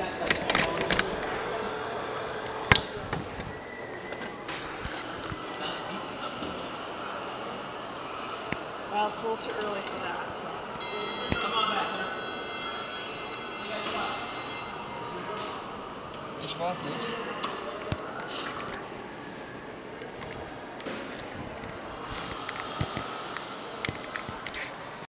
Well, it's a little too early for that, so. Come on back.